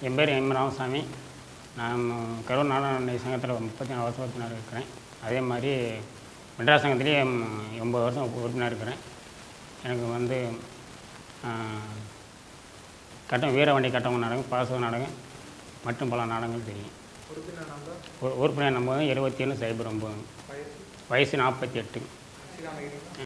என் பேர் எம் ராமசாமி. நான் கரூர் நாடாளுமன்ற சங்கத்தில் முப்பத்தி நாலு வருஷம் உறுப்பினர் இருக்கிறேன். அதே மாதிரி மெட்ராஸ் சங்கத்திலேயே ஒம்பது வருஷம் உறுப்பினர் இருக்கிறேன். எனக்கு வந்து கட்டம் வீரவண்டி கட்டவங்க நாடகம் பாசக நாடகம் மற்றும் பல நாடகங்கள் தெரியும். உறுப்பினர் நம்பர்? உ- உறுப்பினர் எழுபத்தி சைபர் ஒம்பது. வயசு நாற்பத்தி எட்டு.